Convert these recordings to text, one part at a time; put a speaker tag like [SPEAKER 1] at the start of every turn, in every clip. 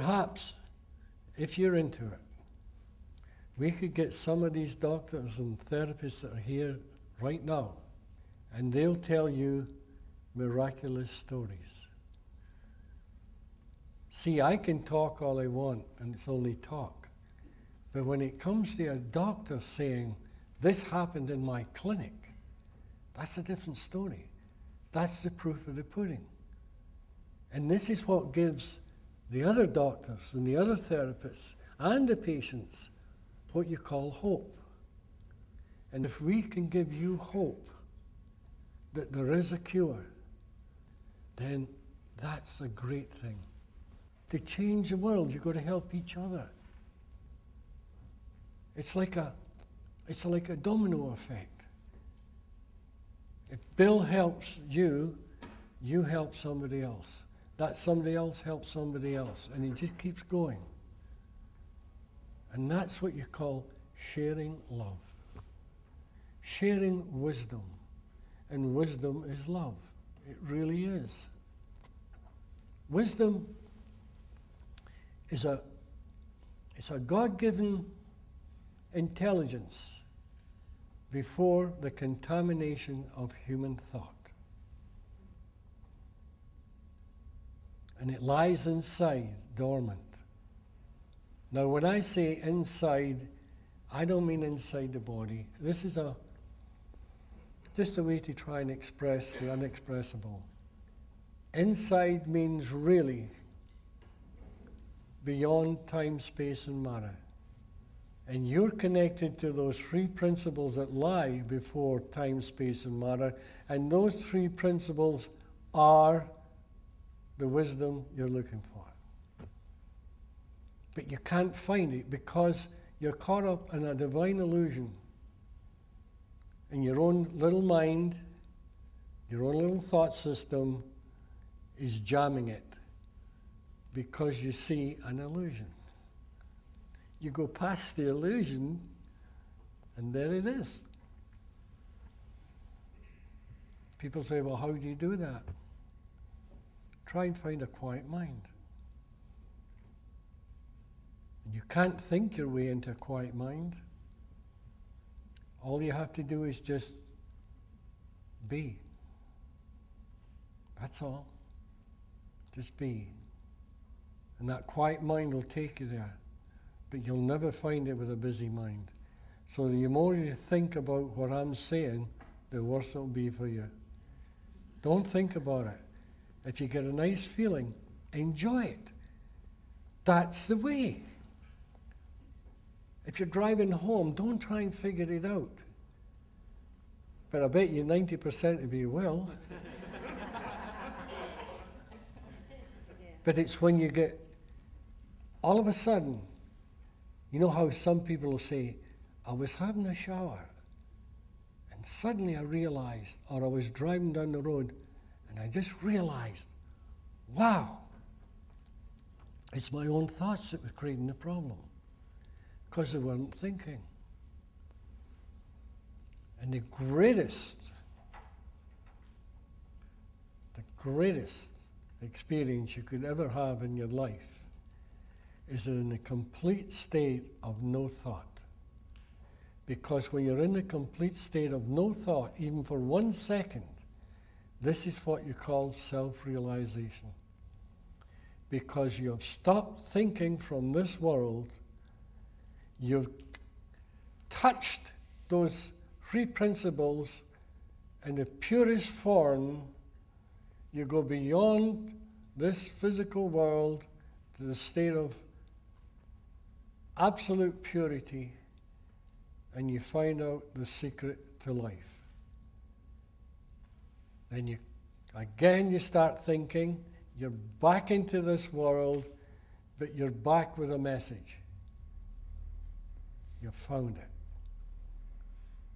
[SPEAKER 1] perhaps, if you're into it, we could get some of these doctors and therapists that are here right now, and they'll tell you miraculous stories. See, I can talk all I want, and it's only talk. But when it comes to a doctor saying, This happened in my clinic, that's a different story. That's the proof of the pudding. And this is what gives the other doctors and the other therapists and the patients what you call hope. And if we can give you hope that there is a cure, then that's a great thing. To change the world, you've got to help each other. It's like a, it's like a domino effect. If Bill helps you, you help somebody else. That somebody else helps somebody else. And it just keeps going. And that's what you call sharing love. Sharing wisdom. And wisdom is love. It really is. Wisdom is a, it's a God given intelligence before the contamination of human thought. And it lies inside, dormant. Now, when I say inside, I don't mean inside the body. This is a just a way to try and express the unexpressible. Inside means really beyond time, space, and matter. And you're connected to those three principles that lie before time, space, and matter. And those three principles are the wisdom you're looking for. But you can't find it because you're caught up in a divine illusion. In your own little mind, your own little thought system is jamming it because you see an illusion. You go past the illusion, and there it is. People say, well, how do you do that? Try and find a quiet mind. And you can't think your way into a quiet mind. All you have to do is just be. That's all. Just be. And that quiet mind will take you there but you'll never find it with a busy mind. So the more you think about what I'm saying, the worse it'll be for you. Don't think about it. If you get a nice feeling, enjoy it. That's the way. If you're driving home, don't try and figure it out. But I bet you 90% of you will. but it's when you get, all of a sudden, you know how some people will say, I was having a shower and suddenly I realized, or I was driving down the road and I just realized, wow, it's my own thoughts that were creating the problem because they weren't thinking. And the greatest, the greatest experience you could ever have in your life is in a complete state of no thought. Because when you're in a complete state of no thought, even for one second, this is what you call self realization. Because you have stopped thinking from this world, you've touched those three principles in the purest form, you go beyond this physical world to the state of absolute purity and you find out the secret to life. Then you again you start thinking, you're back into this world, but you're back with a message. You've found it.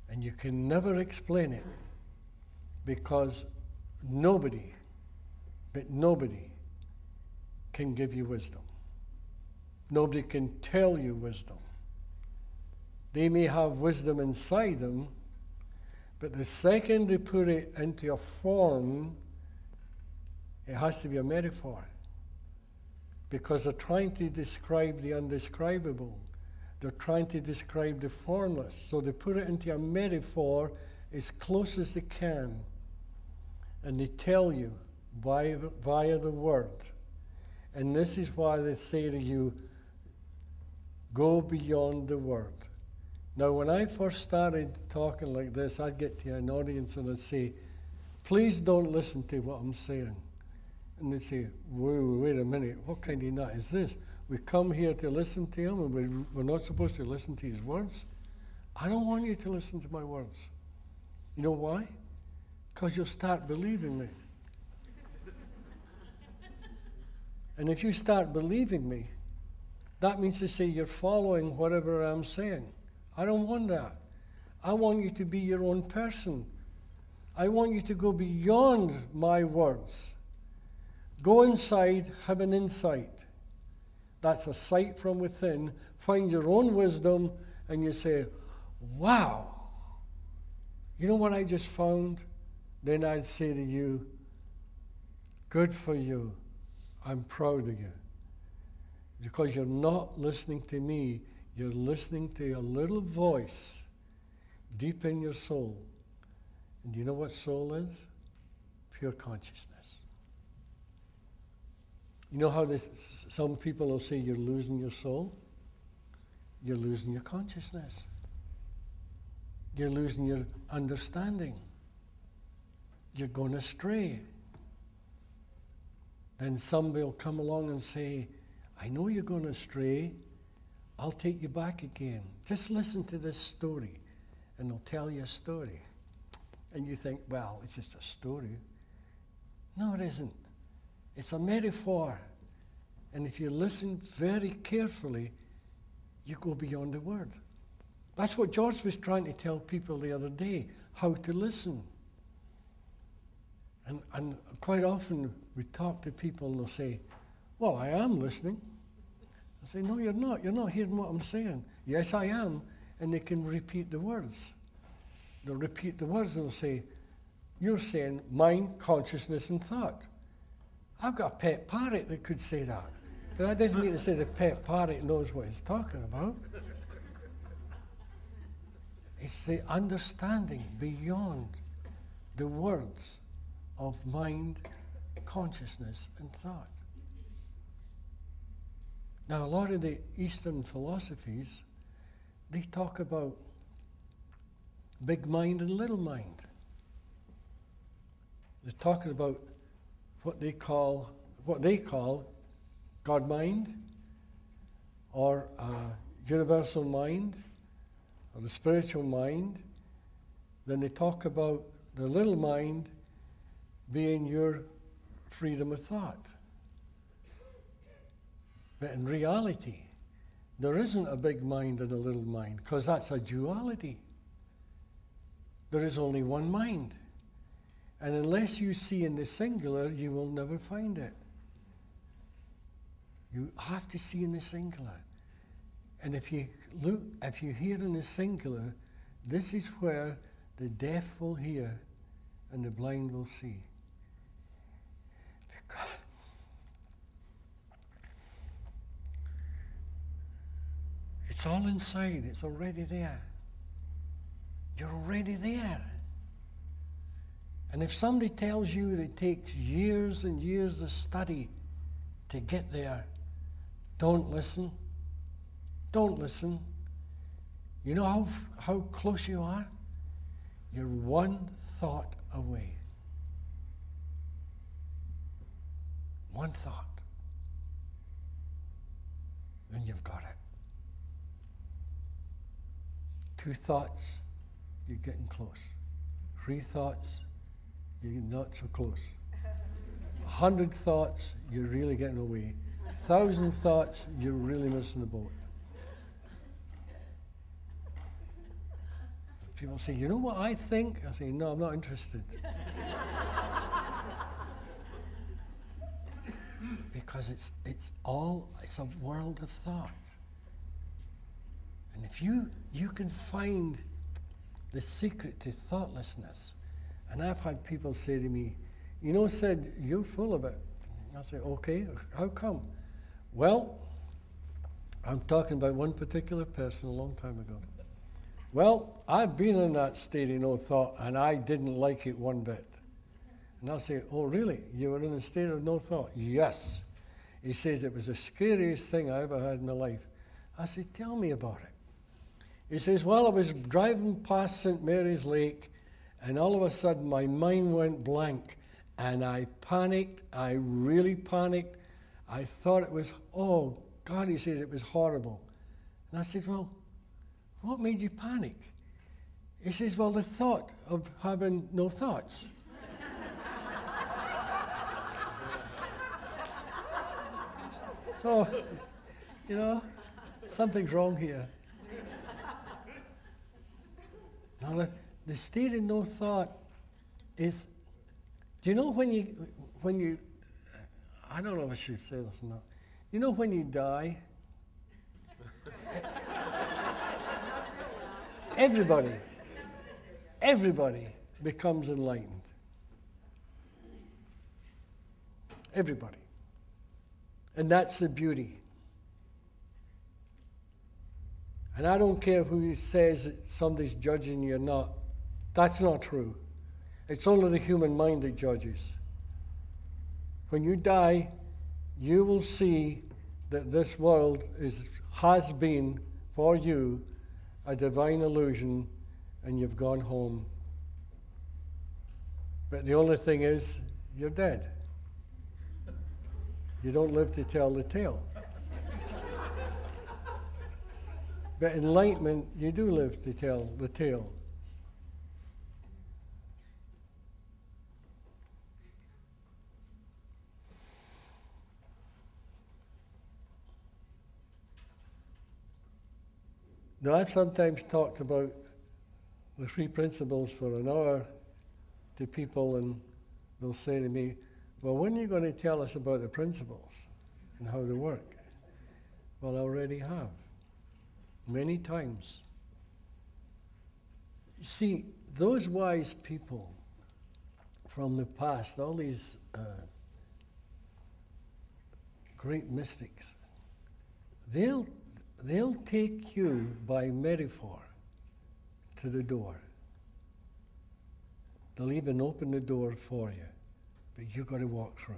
[SPEAKER 1] And you can never explain it because nobody, but nobody, can give you wisdom. Nobody can tell you wisdom. They may have wisdom inside them, but the second they put it into a form, it has to be a metaphor. because they're trying to describe the undescribable. They're trying to describe the formless. So they put it into a metaphor as close as they can. And they tell you via, via the word. And this is why they say to you, go beyond the word. Now, when I first started talking like this, I'd get to an audience and I'd say, please don't listen to what I'm saying. And they'd say, wait, a minute, what kind of nut is this? We come here to listen to him and we're not supposed to listen to his words. I don't want you to listen to my words. You know why? Because you'll start believing me. and if you start believing me, that means to say you're following whatever I'm saying. I don't want that. I want you to be your own person. I want you to go beyond my words. Go inside, have an insight. That's a sight from within. Find your own wisdom, and you say, Wow, you know what I just found? Then I'd say to you, Good for you. I'm proud of you. Because you're not listening to me, you're listening to a little voice deep in your soul. And you know what soul is? Pure consciousness. You know how this, some people will say you're losing your soul? You're losing your consciousness. You're losing your understanding. You're going astray. Then somebody will come along and say, I know you're going astray. I'll take you back again. Just listen to this story, and they'll tell you a story. And you think, well, it's just a story. No, it isn't. It's a metaphor. And if you listen very carefully, you go beyond the word. That's what George was trying to tell people the other day how to listen. And, and quite often we talk to people and they'll say, Well, I am listening. I say, No, you're not. You're not hearing what I'm saying. Yes, I am. And they can repeat the words. They'll repeat the words and they'll say, You're saying mind, consciousness, and thought. I've got a pet parrot that could say that. But that doesn't mean to say the pet parrot knows what he's talking about. It's the understanding beyond the words of mind, consciousness, and thought. Now, a lot of the Eastern philosophies, they talk about big mind and little mind. They're talking about what they call what they call God mind or universal mind or the spiritual mind, then they talk about the little mind being your freedom of thought. But in reality, there isn't a big mind and a little mind because that's a duality. There is only one mind. And unless you see in the singular, you will never find it. You have to see in the singular. And if you look, if you hear in the singular, this is where the deaf will hear and the blind will see. Because it's all inside, it's already there. You're already there. And if somebody tells you that it takes years and years of study to get there, don't listen. Don't listen. You know how, how close you are? You're one thought away. One thought. And you've got it. Two thoughts, you're getting close. Three thoughts, you're not so close. A hundred thoughts, you're really getting away thousand thoughts, you're really missing the boat. People say, you know what I think? I say, no, I'm not interested. because it's, it's all, it's a world of thought. And if you, you can find the secret to thoughtlessness, and I've had people say to me, you know, said, you're full of it. I say, okay, how come? Well, I'm talking about one particular person a long time ago. Well, I've been in that state of no thought and I didn't like it one bit. And I'll say, Oh, really? You were in a state of no thought? Yes. He says, It was the scariest thing I ever had in my life. I say, Tell me about it. He says, Well, I was driving past St. Mary's Lake and all of a sudden my mind went blank and I panicked. I really panicked. I thought it was, oh, God, he says it was horrible. And I said, Well, what made you panic? He says, Well, the thought of having no thoughts. so, you know, something's wrong here. Now, the state of no thought is, do you know when you, when you, I don't know if I should say this or not. You know when you die? Everybody, everybody becomes enlightened. Everybody. And that's the beauty. And I don't care who says somebody's judging you or not. That's not true. It's only the human mind that judges. When you die, you will see that this world is, has been for you a divine illusion and you've gone home. But the only thing is, you're dead. You don't live to tell the tale. But enlightenment, you do live to tell the tale. Now, I've sometimes talked about the three principles for an hour to people, and they'll say to me, Well, when are you going to tell us about the principles and how they work? Well, I already have, many times. You see, those wise people from the past, all these uh, great mystics, they'll they'll take you by metaphor to the door. They'll even open the door for you, but you've got to walk through.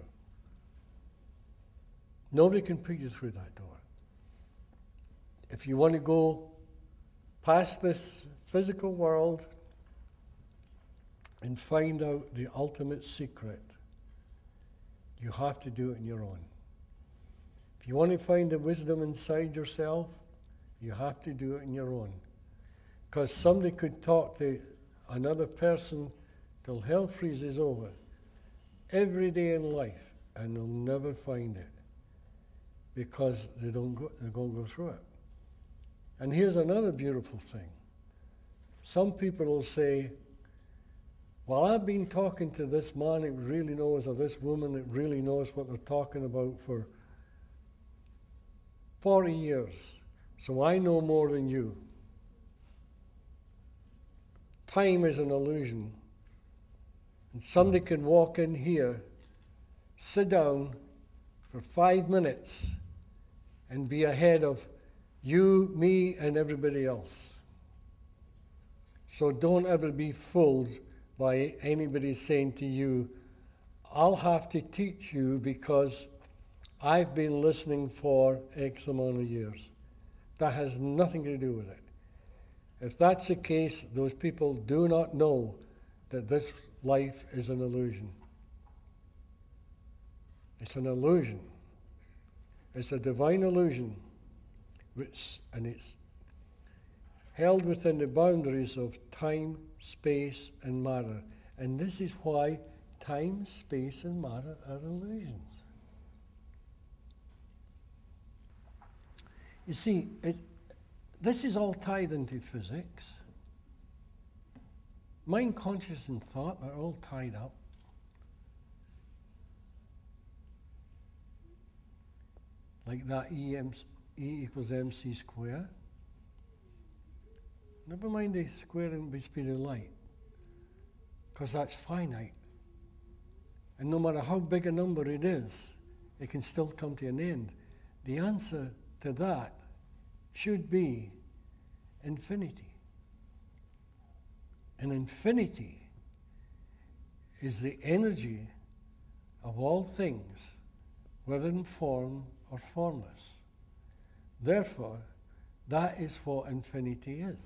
[SPEAKER 1] Nobody can put you through that door. If you want to go past this physical world and find out the ultimate secret, you have to do it on your own. If you want to find the wisdom inside yourself, you have to do it on your own. Because somebody could talk to another person till hell freezes over every day in life and they'll never find it because they don't go, they don't go through it. And here's another beautiful thing. Some people will say, well, I've been talking to this man that really knows, or this woman that really knows what they're talking about for 40 years, so I know more than you. Time is an illusion. And somebody can walk in here, sit down for five minutes, and be ahead of you, me, and everybody else. So don't ever be fooled by anybody saying to you, I'll have to teach you because I've been listening for X amount of years. That has nothing to do with it. If that's the case, those people do not know that this life is an illusion. It's an illusion. It's a divine illusion, which, and it's held within the boundaries of time, space, and matter. And this is why time, space, and matter are illusions. You see, it, this is all tied into physics. Mind, conscious, and thought are all tied up. Like that E, M, e equals mc squared. Never mind the square and the speed of light, because that's finite. And no matter how big a number it is, it can still come to an end. The answer to that should be infinity. And infinity is the energy of all things, whether in form or formless. Therefore, that is what infinity is.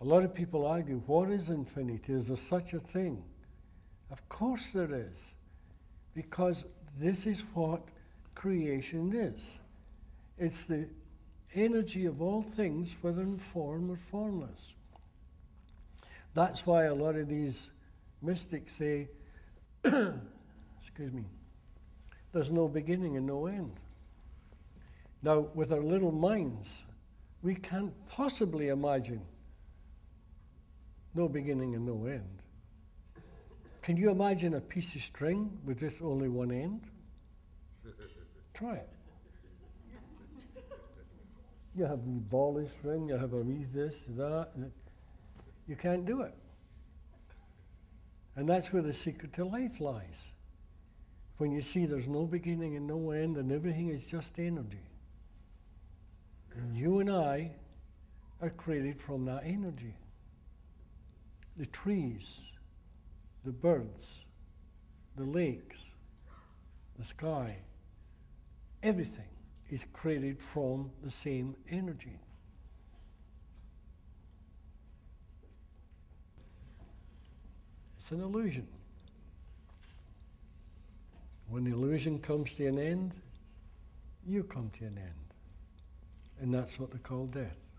[SPEAKER 1] A lot of people argue, what is infinity? Is there such a thing? Of course there is, because this is what creation is. It's the energy of all things, whether in form or formless. That's why a lot of these mystics say, excuse me, there's no beginning and no end. Now, with our little minds, we can't possibly imagine no beginning and no end. Can you imagine a piece of string with just only one end? Try it. You have a ball string, you have a wee this, that. You can't do it. And that's where the secret to life lies. When you see there's no beginning and no end and everything is just energy. You and I are created from that energy. The trees, the birds, the lakes, the sky, everything is created from the same energy. It's an illusion. When the illusion comes to an end, you come to an end. And that's what they call death.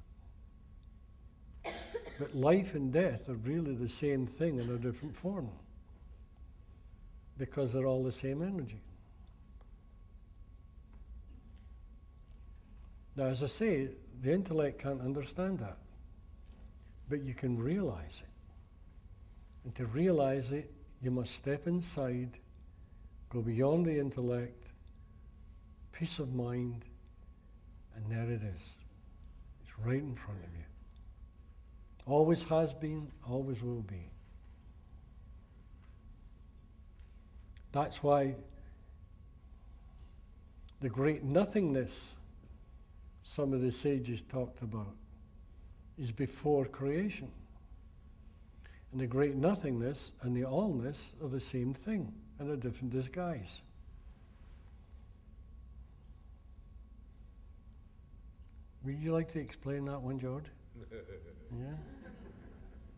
[SPEAKER 1] But life and death are really the same thing in a different form because they're all the same energy. Now, as I say, the intellect can't understand that, but you can realize it. And to realize it, you must step inside, go beyond the intellect, peace of mind, and there it is. It's right in front of you. Always has been, always will be. That's why the great nothingness some of the sages talked about is before creation. And the great nothingness and the allness are the same thing in a different disguise. Would you like to explain that one, George? yeah?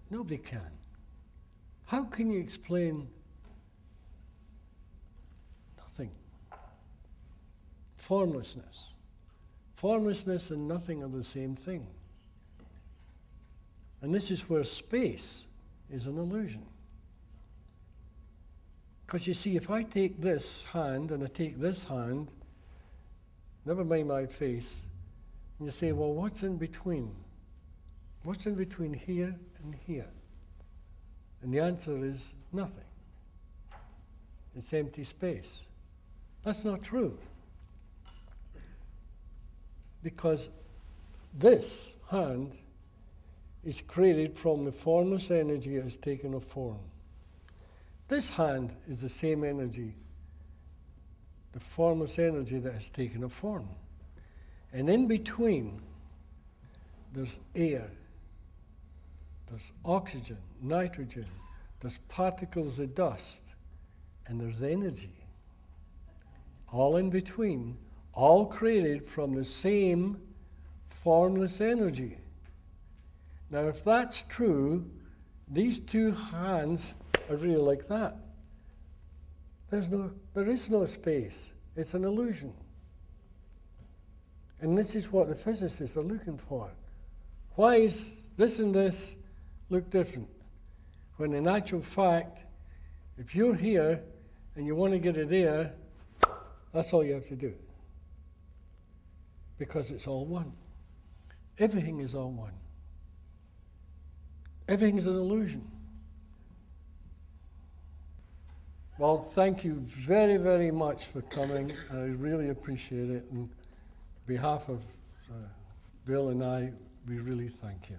[SPEAKER 1] Nobody can. How can you explain nothing? Formlessness. Formlessness and nothing are the same thing. And this is where space is an illusion. Because you see, if I take this hand and I take this hand, never mind my face, and you say, well, what's in between? What's in between here and here? And the answer is nothing. It's empty space. That's not true. Because this hand is created from the formless energy that has taken a form. This hand is the same energy, the formless energy that has taken a form. And in between, there's air, there's oxygen, nitrogen, there's particles of dust, and there's energy. All in between, all created from the same formless energy. Now, if that's true, these two hands are really like that. There's no, there is no space. It's an illusion. And this is what the physicists are looking for. Why is this and this look different? When in actual fact, if you're here and you want to get it there, that's all you have to do. Because it's all one. Everything is all one. Everything's an illusion. Well, thank you very, very much for coming. I really appreciate it. And behalf of uh, Bill and I, we really thank you.